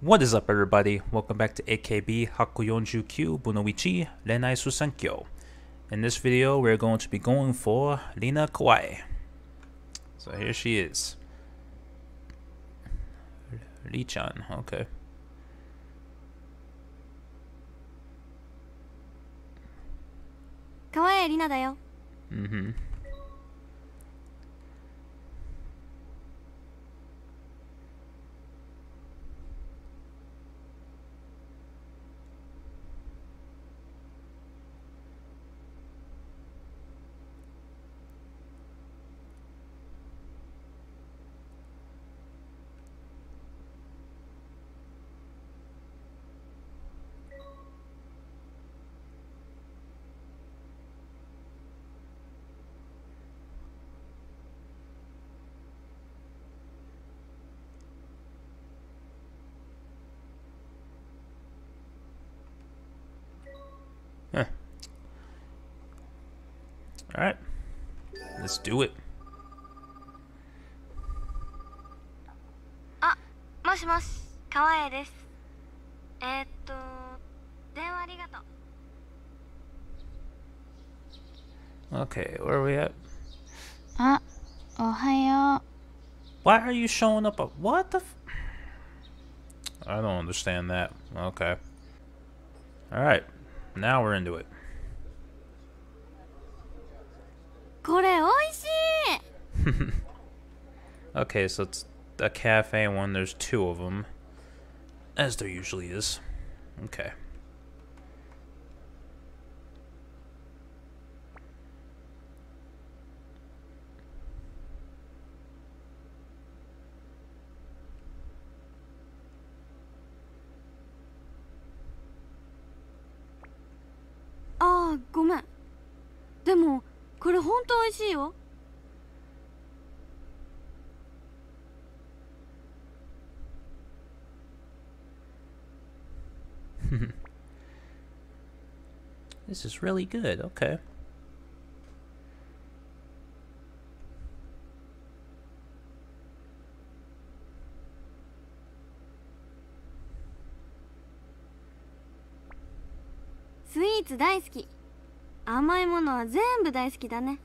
What is up, everybody? Welcome back to AKB Hakuyonkyu Bunoichi Renai Susankyo. In this video, we're going to be going for Lina Kawaii. So here she is. Lee-chan, okay. Kawaii Lina だよ Mm-hmm. Alright. Let's do it. あもしもし川栄ですえー、っと電話ありがとう Okay, where are we at? あおはよ Why are you showing up? A, what the? F- I don't understand that. Okay. All right. Now we're into it. これおいしい Okay, so it's a cafe one. There's two of them, as there usually is. Okay. ?ああごめんでもこれほんとおいしいよ This is really good. Okay.? スイーツ大好き甘いものは全部大好きだね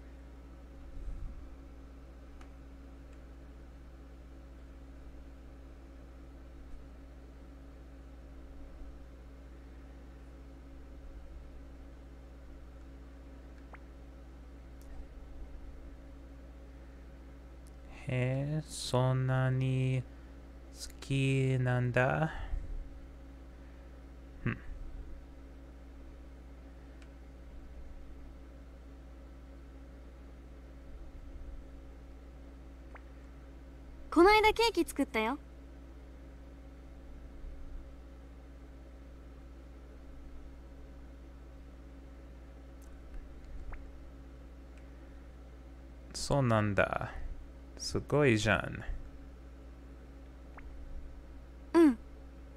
そんなに好きなんだ？この間ケーキ作ったよそうなんだ。すごいじゃん。うん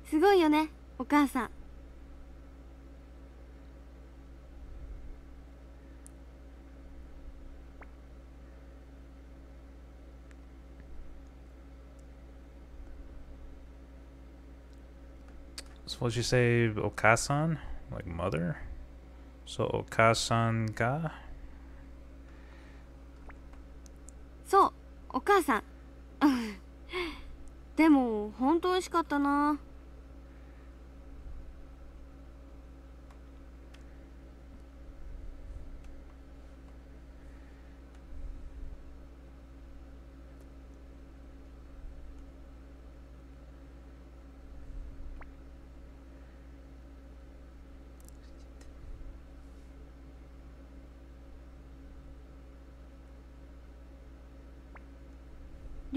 すごいよねお母さん So what you say, Okasan? Like mother? So Okasan ga? そうお母さん。でも本当美味しかったな。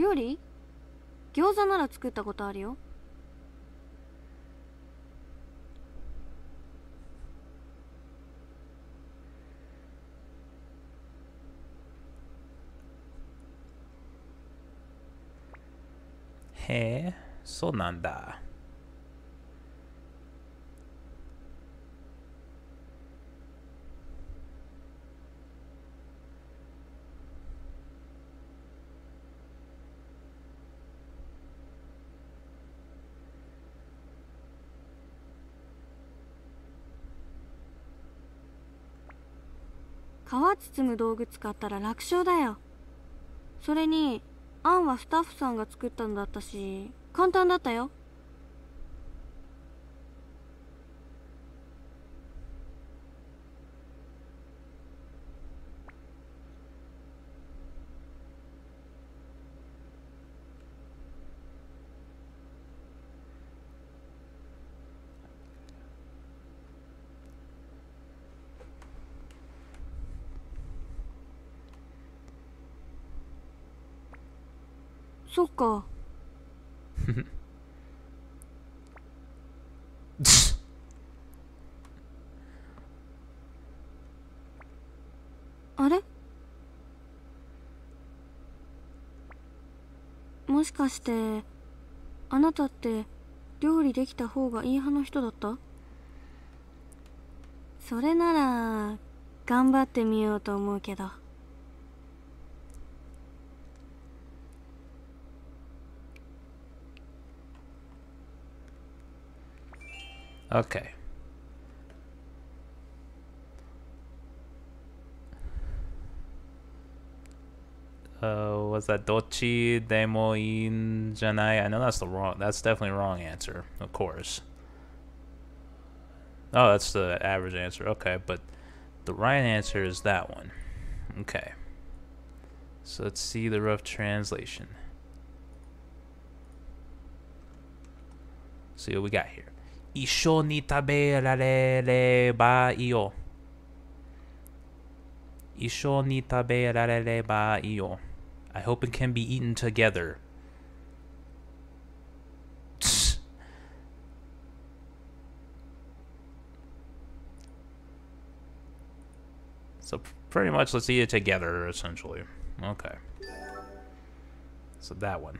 料理？餃子なら作ったことあるよへえ、そうなんだ。包む道具使ったら楽勝だよ。それにあんはスタッフさんが作ったのだったし簡単だったよ。そっか。あれ？もしかしてあなたって料理できた方がいい派の人だった？それなら頑張ってみようと思うけど。Okay. Uh, was that Dochi demo in Janai? I know that's the wrong. That's definitely wrong answer, of course. Oh, that's the average answer. Okay, but the right answer is that one. Okay. So let's see the rough translation. See what we got here. 一緒に食べられればいいよ。一緒に食べられればいいよ。I hope it can be eaten together. So pretty much let's eat it together, essentially. Okay. So that one.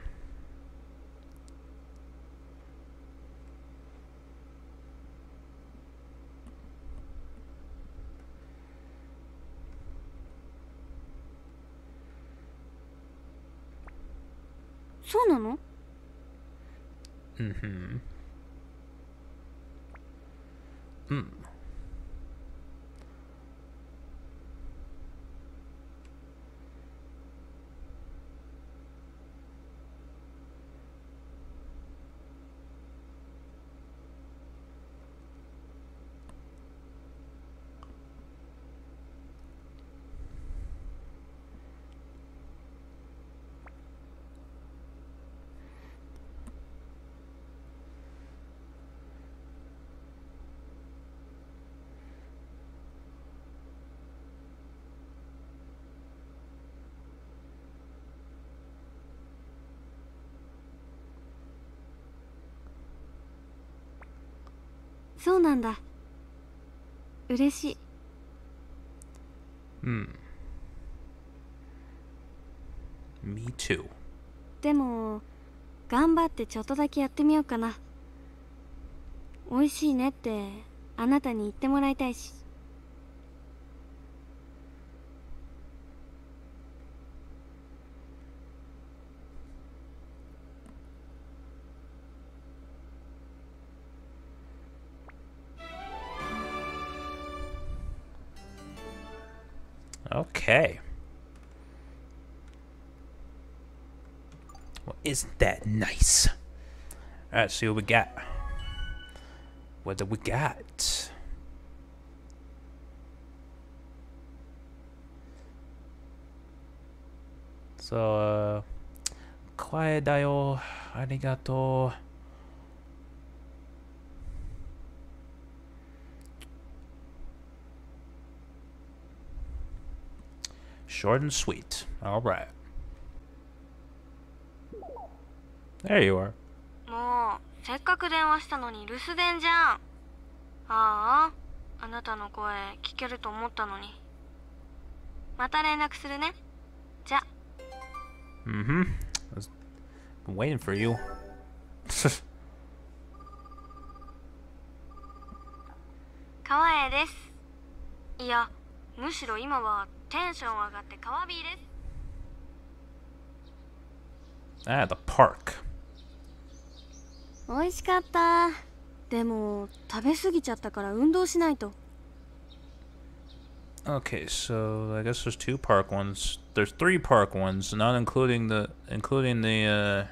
そうなの？うんふん。うん。そうなんだ嬉しいうん。Me too. でも頑張ってちょっとだけやってみようかな美味しいねってあなたに言ってもらいたいし Okay. Well, isn't that nice? Alright, see what we got. What do we got? So, uh, 声だよ。ありがとう。 Short and sweet. All right. There you are. もうせっかく電話したのに留守電じゃんあああなたの声聞けると思ったのにまた連絡するねじゃ Mm-hmm. I was been waiting for you. 川栄ですいやむしろ今は テンション上がって川 B です ah, the park. 美味しかったでも食べ過ぎちゃったから運動しないと Okay, so I guess there's two park ones. There's three park ones, not including the including the uh,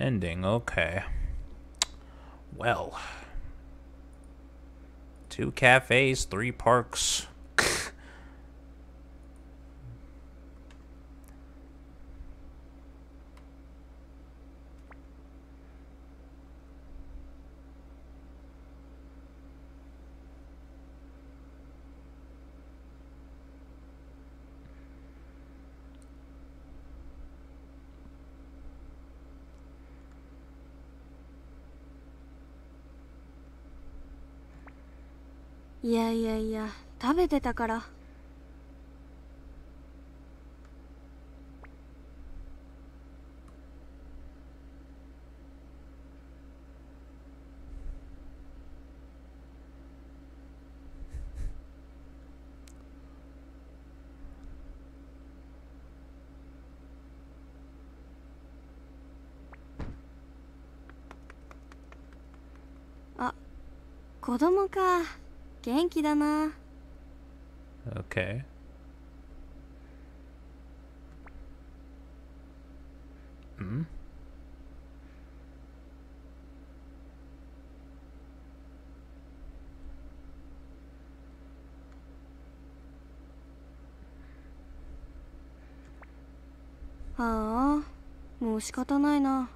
ending. Okay. Well, two cafes, three parks. ? いやいやいや食べてたから。あ子供か。元気だな Okay. Hmm. ああもう仕方ないな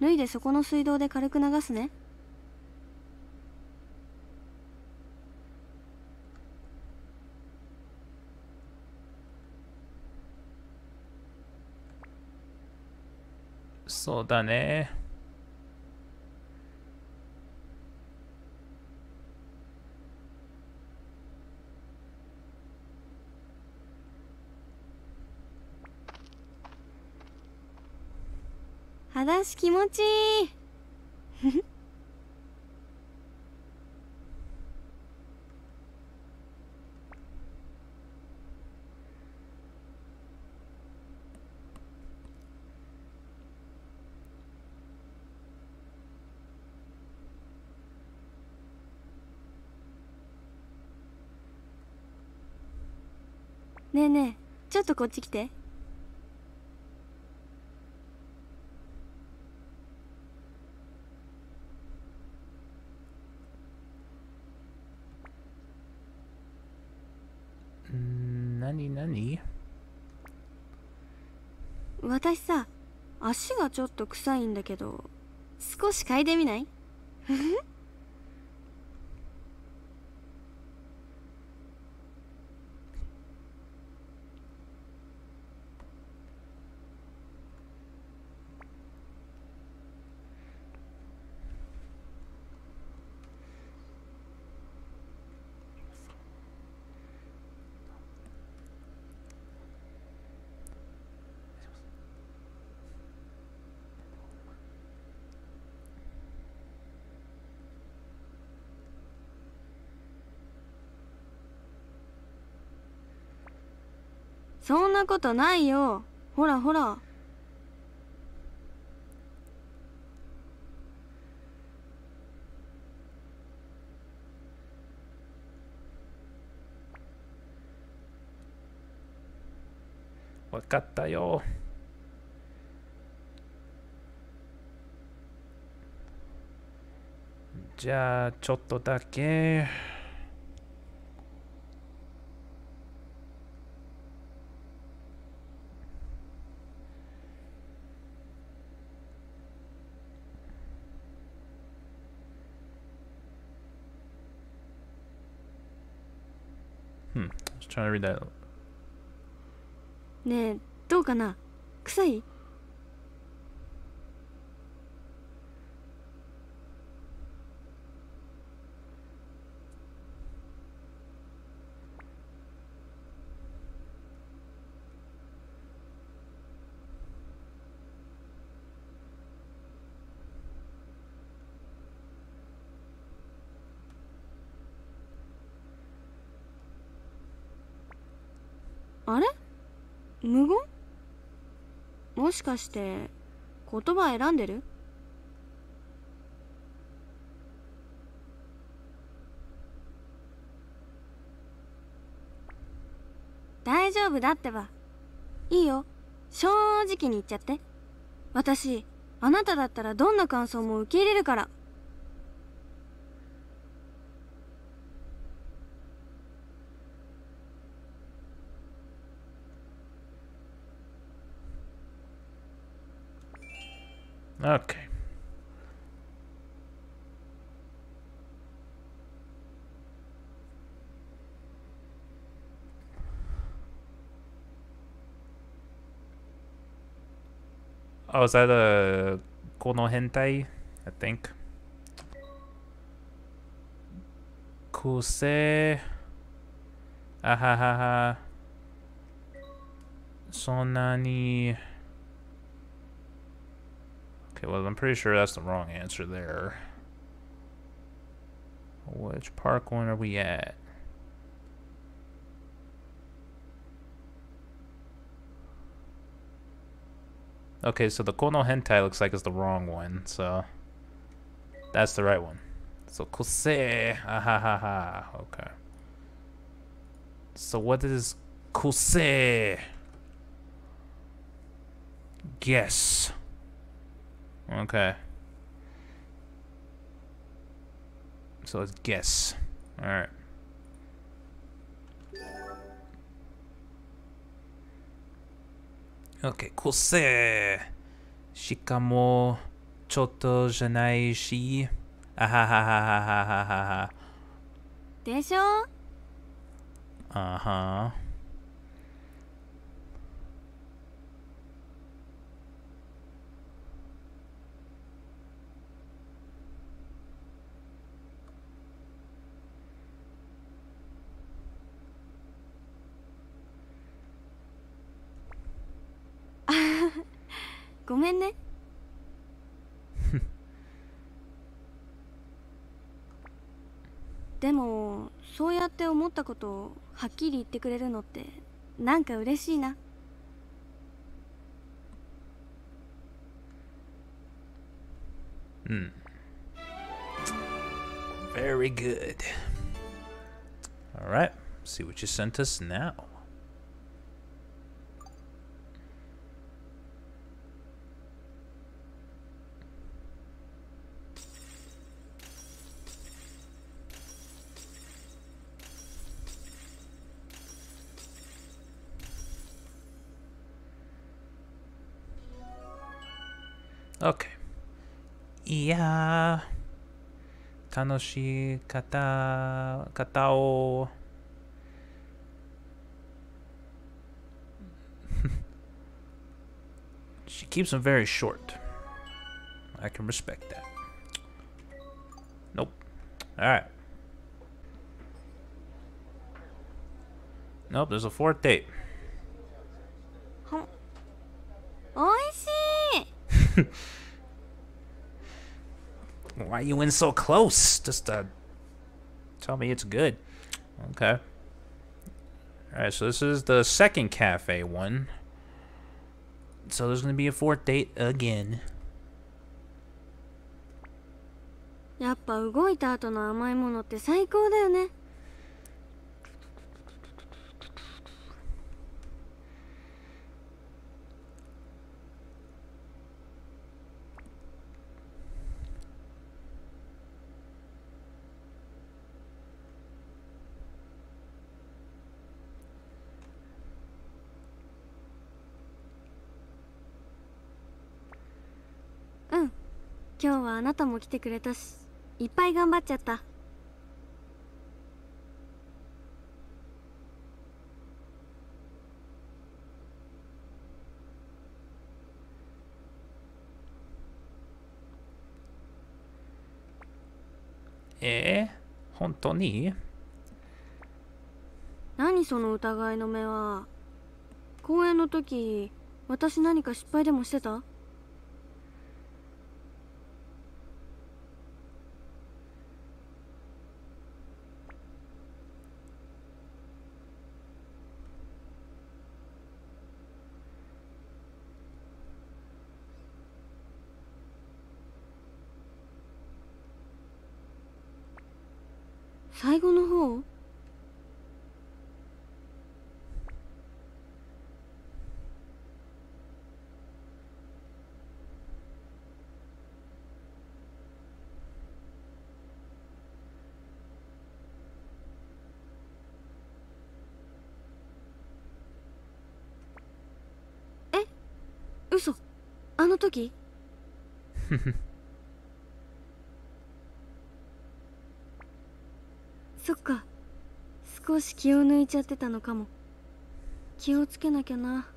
脱いでそこの水道で軽く流すねそうだね。裸足気持ちいいねえねえちょっとこっち来て。んなになに私さ足がちょっと臭いんだけど少し嗅いでみない？そんなことないよほらほらわかったよ。じゃあ、ちょっとだけ。Hmm. I was trying to read that. ねえどうかな臭い無言？もしかして言葉選んでる？大丈夫だってば。いいよ。正直に言っちゃって。私あなただったらどんな感想も受け入れるから。Okay. Oh, is that a Kono Hentai? I think. Kuse. Ahahaha. Sonani. Okay, well, I'm pretty sure that's the wrong answer there. Which park one are we at? Okay, so the Kono Hentai looks like it's the wrong one, so that's the right one. So Kuse, ahahaha, okay. So what is Kuse? Guess. Okay. So let's guess. Alright. Okay, 個性。しかも、ちょっとじゃないし。あははははははは。でしょあは。 ごめんねでもそうやって思ったことをはっきり言ってくれるのってなんか嬉しいな Hmm. Very good. All right. See what you sent us now. Okay. いやー、楽しかった方を。she keeps them very short. I can respect that. Nope. Alright. Nope, there's a fourth date. Why are you in so close? Just uh, tell me it's good. Okay. Alright, so this is the second cafe one. So there's going to be a fourth date again. やっぱ動いた後の甘いものって最高だよね 今日はあなたも来てくれたしいっぱい頑張っちゃった。えー、本当に？何その疑いの目は。公演の時私何か失敗でもしてた最後の方嘘あの時？そっか。少し気を抜いちゃってたのかも。気をつけなきゃな。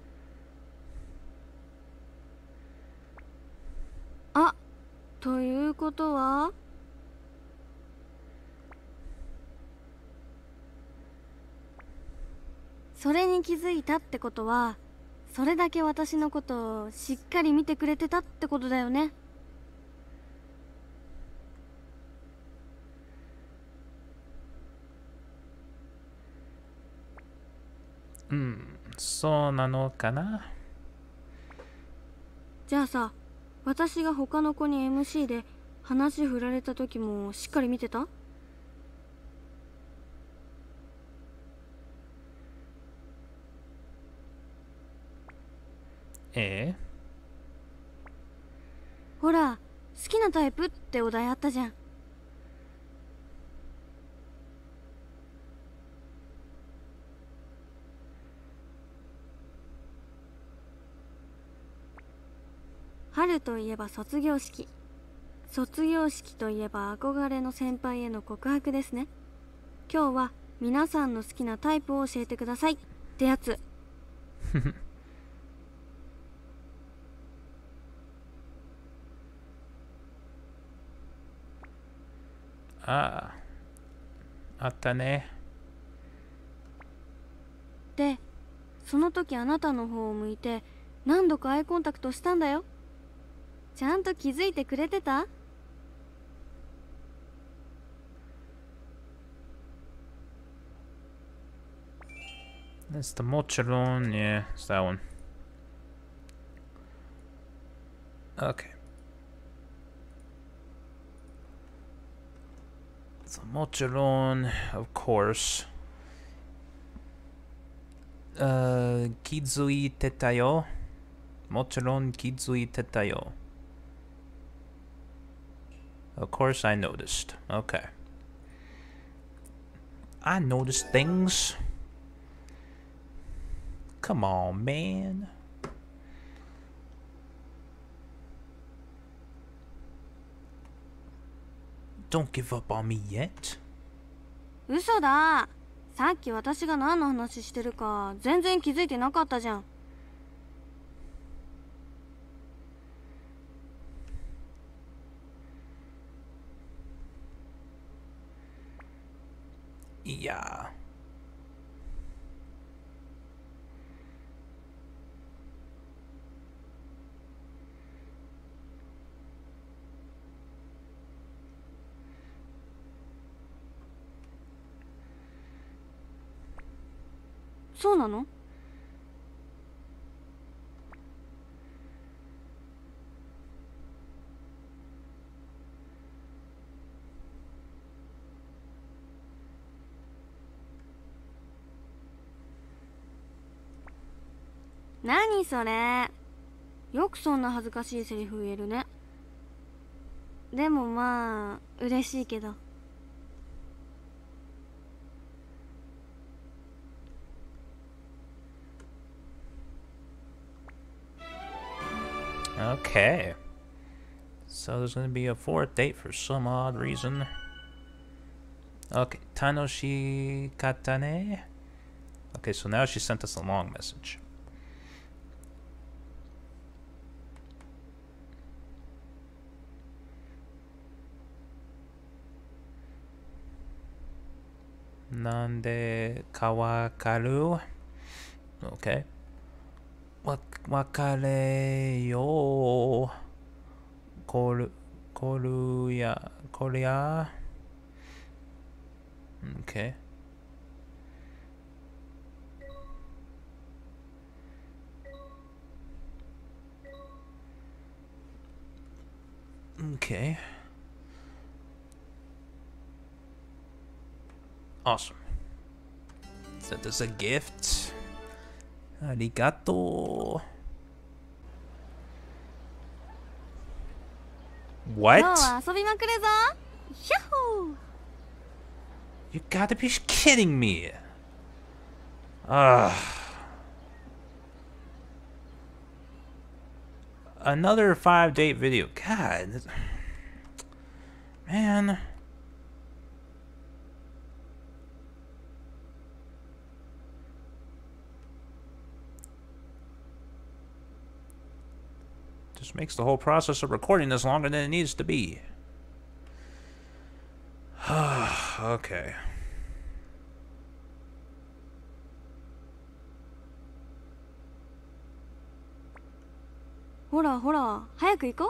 あということは？それに気づいたってことはそれだけ私のことをしっかり見てくれてたってことだよね。うん、そうなのかな？じゃあさ私が他の子に MC で話振られた時もしっかり見てた？ええ。ほら好きなタイプってお題あったじゃん。春といえば卒業式。卒業式といえば憧れの先輩への告白ですね。今日は皆さんの好きなタイプを教えてください。ってやつ あああったねでその時あなたの方を向いて何度かアイコンタクトしたんだよちゃんと気づいてくれてた？That's the mochiron, yeah, it's that one. Okay. Mochiron, of course. Uh, kizui tetayo. Mochiron kizui tetayo. Of course I noticed. Okay. I noticed things. Come on, man. Don't give up on me yet. 嘘ださっき私が何の話してるか全然気づいてなかったじゃんいやそうなの？何それ？よくそんな恥ずかしいセリフ言えるね。でもまあ嬉しいけど。Okay. So there's gonna be a fourth date for some odd reason. Okay, Tanoshi Katane. Okay, so now she sent us a long message. Nande kawakaru. Okay. わ別れようコルコルヤコリア OK Okay. Awesome. So there's a gift. Arigato. What? 今日は遊びまくるぞヒャッホー You gotta be kidding me. Ugh. another five date video. God, this- man. Just makes the whole process of recording this longer than it needs to be. okay. Hora, hora, hayaku iko?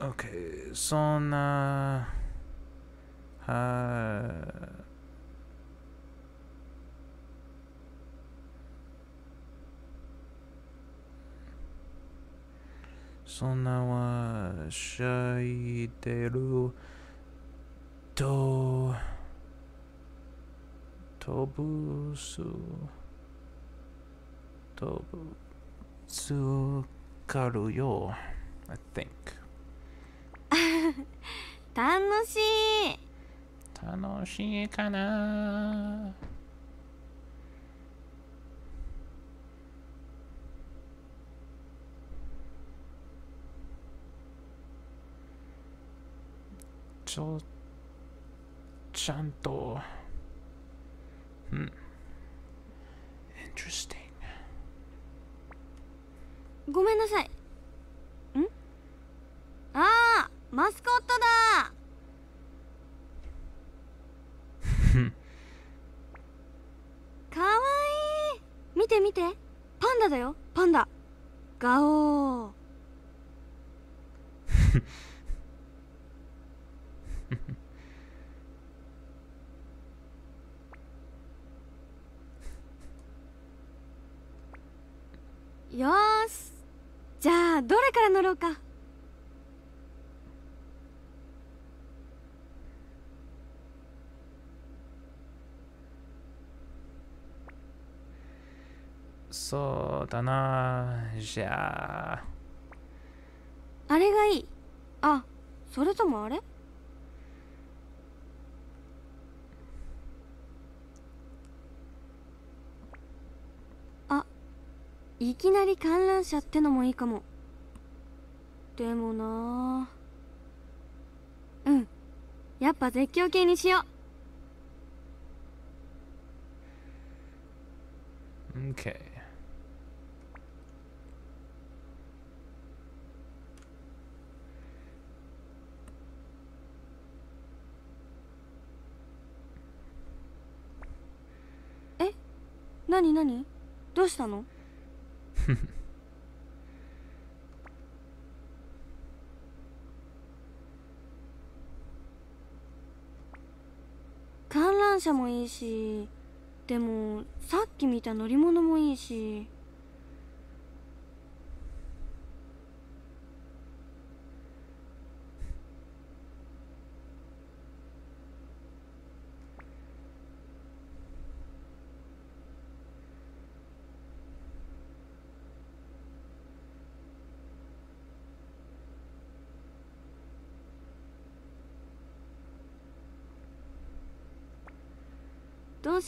Okay, so uh... は、そんなはしゃいでると、飛ぶす、飛ぶ、つかるよ、I think. 楽しい楽しいかな。ちょちゃんとうん。interesting ごめんなさいんああマスコットだかわいい見て見てパンダだよパンダガオーよーしじゃあどれから乗ろうかそうだな。じゃあ。あれがいい。あそれともあれ？あいきなり観覧車ってのもいいかも。でもなうん。やっぱ絶叫系にしよう OK 何何？どうしたの？観覧車もいいしでもさっき見た乗り物もいいし。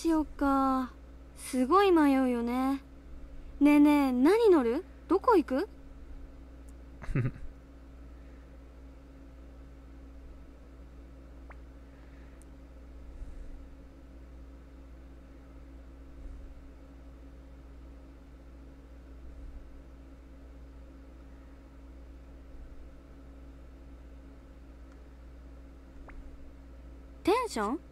しようか。すごい迷うよね。ねえねえ何乗る？どこ行く？テンション？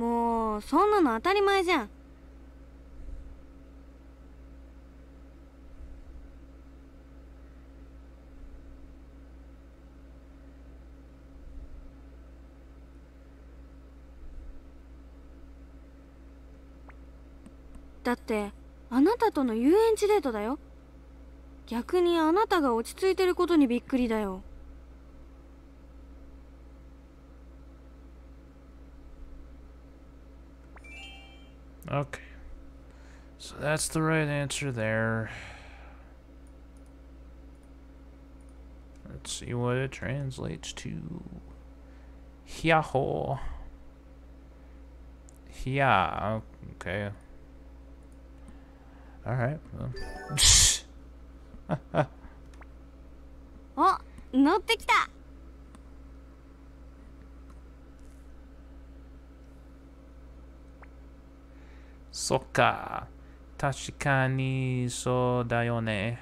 もうそんなの当たり前じゃん。だってあなたとの遊園地デートだよ。逆にあなたが落ち着いてることにびっくりだよ。Okay. So that's the right answer there. Let's see what it translates to Yahoo. Yeah, okay. Alright. Well. お乗ってきた そっか。確かにそうだよね。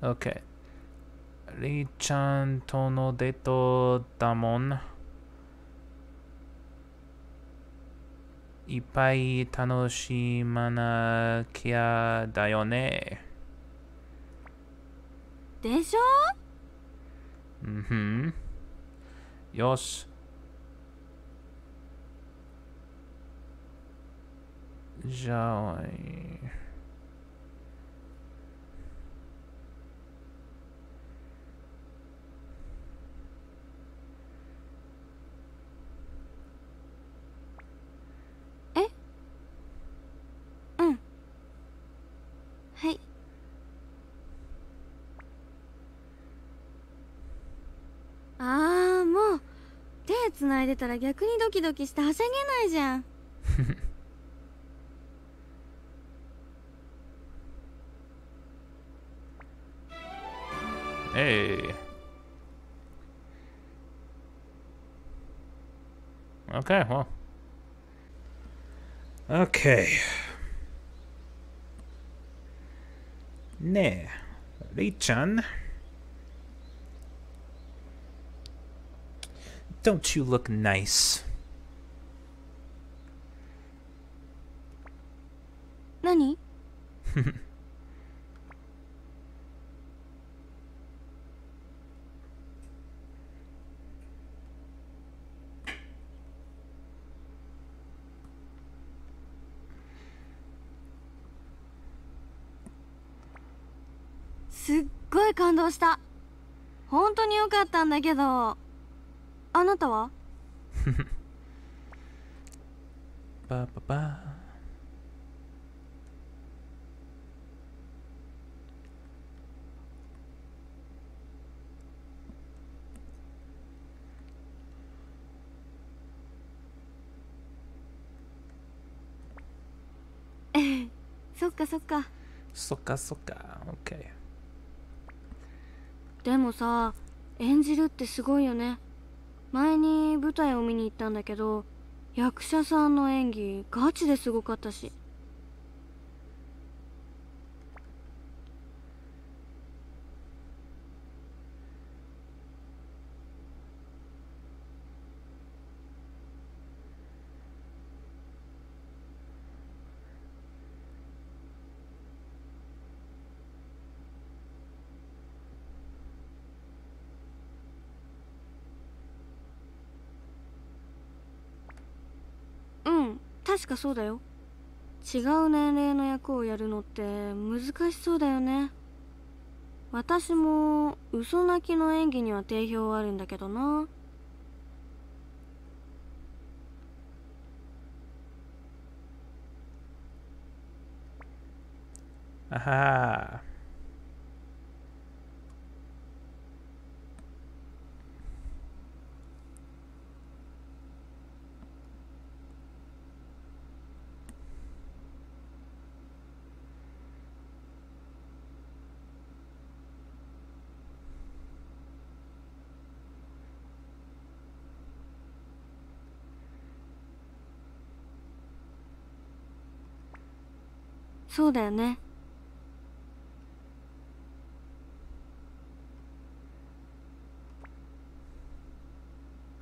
OK。りーちゃんとのデートだもん。いっぱい楽しまなきゃだよね。でしょうんふん。よし。じゃあ、もう手つないでたら逆にドキドキしてはしゃげないじゃん。Hey. Okay, well. Okay. Ne. Lee-chan. Don't you look nice? What? 動した。本当に良かったんだけど。あなたは？バババそっかそっか。そっかそっか。OK。でもさ演じるってすごいよね。前に舞台を見に行ったんだけど役者さんの演技ガチですごかったしうん確かそうだよ。違う年齢の役をやるのって難しそうだよね。私も嘘泣きの演技には定評あるんだけどな。あはそうだよね。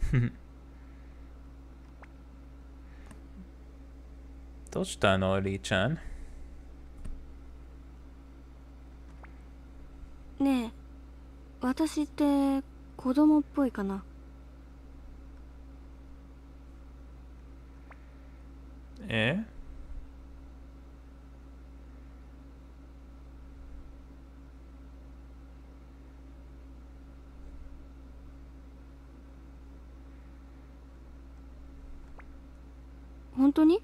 どうしたの、リーちゃん？ねえ私って子供っぽいかな？え？本当に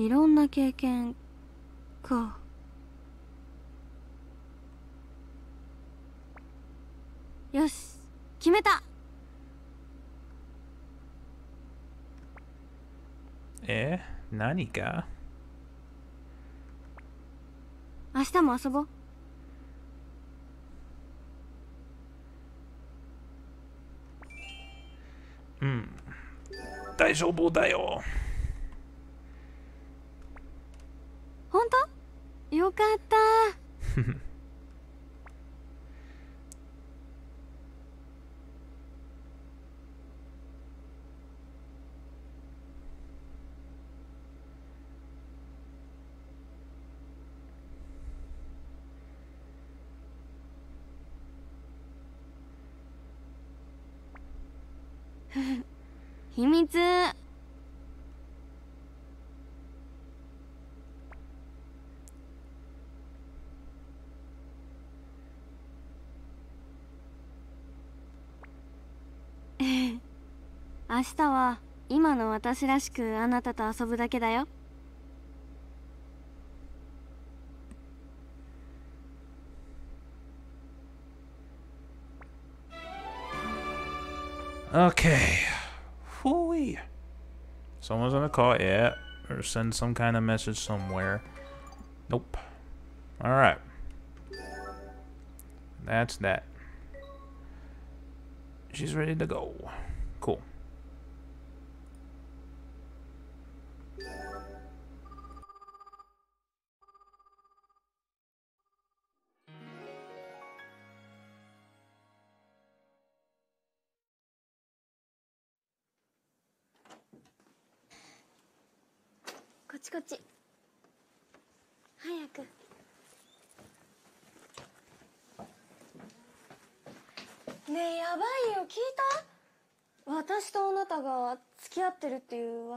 いろんな経験か。よし決めた。え何か？明日も遊ぼう。うん。大丈夫だよ本当よかった。明日は今の私らしくあなたと遊ぶだけだよ Okay. Hooey. Someone's gonna call, yeah. Or send some kind of message somewhere. Nope. Alright. That's that. She's ready to go.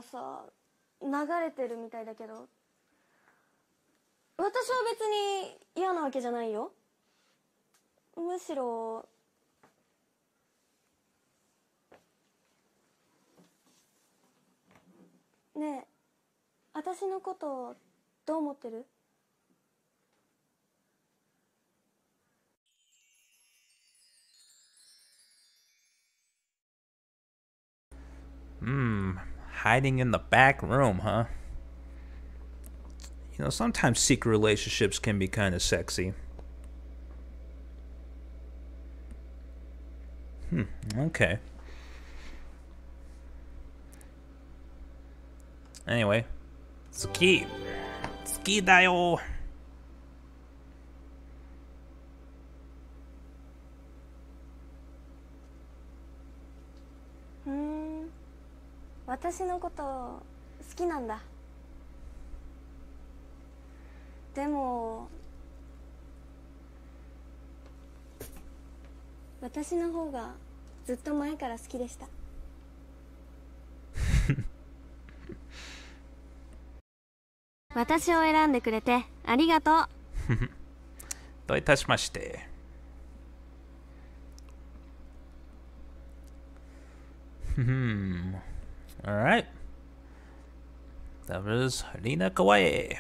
っていう噂流れてるみたいだけど。私は別に嫌なわけじゃないよ。むしろねえ私のことどう思ってる？Hmm. Hiding in the back room, huh? You know, sometimes secret relationships can be kind of sexy. Hmm, okay. Anyway, ski. Ski だ私のこと好きなんだでも私の方がずっと前から好きでした 私を選んでくれてありがとう どういたしまして。Hmm. All right. That was Lina Kawaii.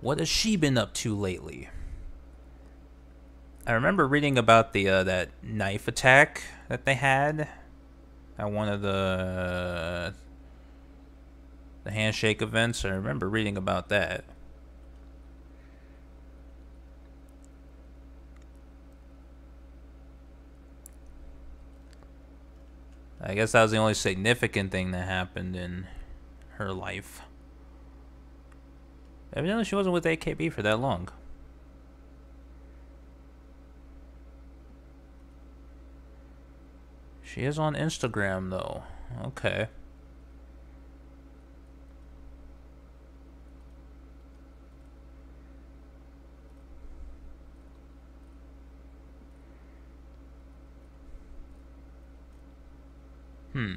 What has she been up to lately? I remember reading about the uh, that knife attack that they had at one of the the handshake events. I remember reading about that. I guess that was the only significant thing that happened in her life. Evidently, she wasn't with AKB for that long. She is on Instagram, though. Okay. Hmm.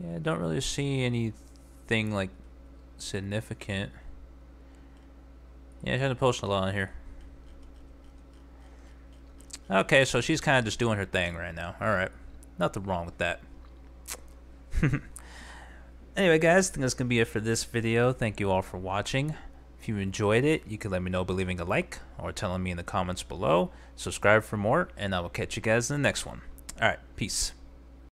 Yeah, I don't really see anything like significant. Yeah, she hasn't posted a lot on here. Okay, so she's kind of just doing her thing right now. Alright. Nothing wrong with that. Anyway, guys, I think that's going to be it for this video. Thank you all for watching. If you enjoyed it, you can let me know by leaving a like or telling me in the comments below. Subscribe for more, and I will catch you guys in the next one. Alright, peace.